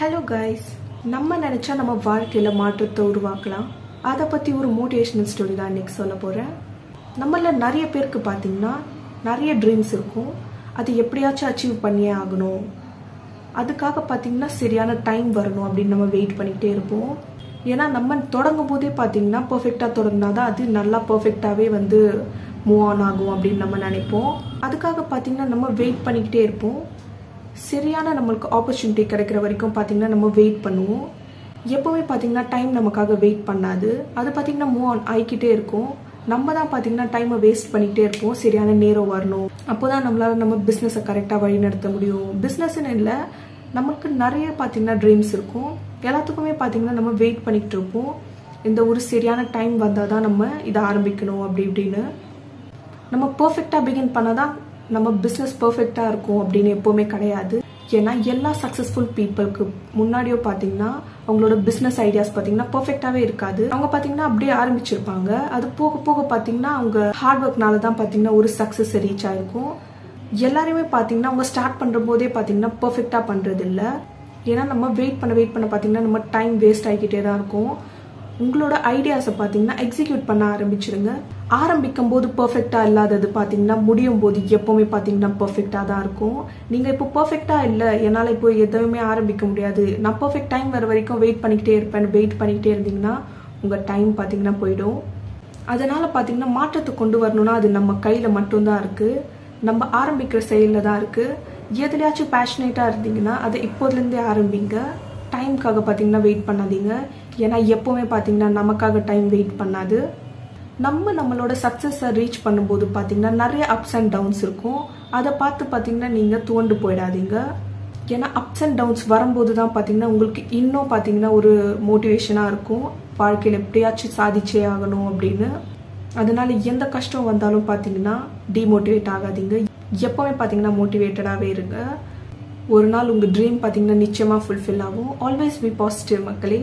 Hello guys நம்ம நினச்சா நம்ம வாழ்க்கையில் மாற்றத்தை உருவாக்கலாம். அதை பற்றி ஒரு மோட்டிவேஷனல் ஸ்டோரி தான் இன்றைக்கி சொல்ல போகிறேன் நம்மள நிறைய பேருக்கு பார்த்தீங்கன்னா நிறைய ட்ரீம்ஸ் இருக்கும். அது எப்படியாச்சும் அச்சீவ் பண்ணியே ஆகணும். அதுக்காக பார்த்தீங்கன்னா சரியான டைம் வரணும் அப்படின்னு நம்ம வெயிட் பண்ணிக்கிட்டே இருப்போம். ஏன்னா நம்ம தொடங்கும் போதே பார்த்தீங்கன்னா பர்ஃபெக்டாக தொடங்கினா தான் அது நல்லா பர்ஃபெக்டாகவே வந்து மூவ் ஆன் ஆகும் அப்படின்னு நம்ம நினைப்போம். அதுக்காக பார்த்தீங்கன்னா நம்ம வெயிட் பண்ணிக்கிட்டே இருப்போம். சரியான நம்மளுக்கு ஆப்பர்ச்சுனிட்டி கிடைக்கிற வரைக்கும் பார்த்தீங்கன்னா நம்ம வெயிட் பண்ணுவோம். எப்போவுமே பார்த்தீங்கன்னா டைம் நமக்காக வெயிட் பண்ணாது. அது பார்த்தீங்கன்னா மூவ் ஆன் ஆகிக்கிட்டே இருக்கும். நம்ம தான் பார்த்தீங்கன்னா டைமை வேஸ்ட் பண்ணிக்கிட்டே இருப்போம். சரியான நேரம் வரணும். அப்போ தான் நம்மளால் நம்ம பிஸ்னஸை கரெக்டாக வழிநடத்த முடியும். பிஸ்னஸ்ன்னு இல்லை நமக்கு நிறைய பார்த்தீங்கன்னா ட்ரீம்ஸ் இருக்கும். எல்லாத்துக்குமே பார்த்தீங்கன்னா நம்ம வெயிட் பண்ணிக்கிட்டு இருப்போம். இந்த ஒரு சரியான டைம் வந்தால் தான் நம்ம இதை ஆரம்பிக்கணும் அப்படி இப்படின்னு. நம்ம பர்ஃபெக்டாக பிகின் பண்ணால் தான் நம்ம பிஸ்னஸ் பர்ஃபெக்டாக இருக்கும் அப்படின்னு எப்போவுமே கிடையாது. ஏன்னா எல்லா சக்ஸஸ்ஃபுல் பீப்புளுக்கு முன்னாடியோ பார்த்தீங்கன்னா அவங்களோட பிஸ்னஸ் ஐடியாஸ் பார்த்தீங்கன்னா பர்ஃபெக்டாகவே இருக்காது. அவங்க பார்த்தீங்கன்னா அப்படியே ஆரம்பிச்சிருப்பாங்க. அது போக போக பார்த்தீங்கன்னா அவங்க ஹார்ட் ஒர்க்னால தான் பார்த்தீங்கன்னா ஒரு சக்ஸஸ் ரீச் ஆயிருக்கும். எல்லாருமே பார்த்தீங்கன்னா அவங்க ஸ்டார்ட் பண்ணுற போதே பார்த்தீங்கன்னா பர்ஃபெக்டாக பண்ணுறது இல்லை ஏன்னா நம்ம வெயிட் பண்ண வெயிட் பண்ண பார்த்தீங்கன்னா நம்ம டைம் வேஸ்ட் ஆகிக்கிட்டே தான் இருக்கும். உங்களோட ஐடியாஸை பார்த்தீங்கன்னா எக்ஸிக்யூட் பண்ண ஆரம்பிச்சிருங்க. ஆரம்பிக்கும் போது பர்ஃபெக்டாக இல்லாதது பார்த்தீங்கன்னா முடியும் போது எப்போவுமே பார்த்தீங்கன்னா பர்ஃபெக்டாக தான் இருக்கும். நீங்கள் இப்போ பர்ஃபெக்டாக இல்லை என்னால் இப்போ எதுவுமே ஆரம்பிக்க முடியாது. நான் பர்ஃபெக்ட் டைம் வர வரைக்கும் வெயிட் பண்ணிக்கிட்டே இருப்பேன் வெயிட் பண்ணிக்கிட்டே இருந்தீங்கன்னா உங்கள் டைம் பார்த்தீங்கன்னா போயிடும். அதனால் பார்த்தீங்கன்னா மாற்றத்தை கொண்டு வரணும்னா அது நம்ம கையில் மட்டும்தான் இருக்குது நம்ம ஆரம்பிக்கிற செயலில் தான் இருக்குது எதுலையாச்சும் பேஷனேட்டாக இருந்தீங்கன்னா அதை இப்போதுலேருந்தே ஆரம்பிங்க. டைம்க்காக பார்த்தீங்கன்னா வெயிட் பண்ணாதீங்க. ஏன்னா எப்போவுமே பார்த்தீங்கன்னா நமக்காக டைம் வெயிட் பண்ணாது. நம்ம நம்மளோட சக்ஸஸை ரீச் பண்ணும்போது பார்த்தீங்கன்னா நிறைய அப்ஸ் அண்ட் டவுன்ஸ் இருக்கும். அதை பார்த்து பார்த்தீங்கன்னா நீங்கள் துவண்டு போயிடாதீங்க. ஏன்னா அப்ஸ் அண்ட் டவுன்ஸ் வரும்போது தான் பார்த்தீங்கன்னா உங்களுக்கு இன்னும் பார்த்தீங்கன்னா ஒரு மோட்டிவேஷனாக இருக்கும். வாழ்க்கையில் எப்படியாச்சும் சாதிச்சே ஆகணும் அப்படின்னு. அதனால எந்த கஷ்டம் வந்தாலும் பார்த்தீங்கன்னா டிமோட்டிவேட் ஆகாதீங்க. எப்போவுமே பார்த்தீங்கன்னா மோட்டிவேட்டடாகவே இருங்க. ஒரு நாள் உங்கள் ட்ரீம் பார்த்தீங்கன்னா நிச்சயமாக ஃபுல்ஃபில் ஆகும். ஆல்வேஸ் பி பாசிட்டிவ் மக்களே.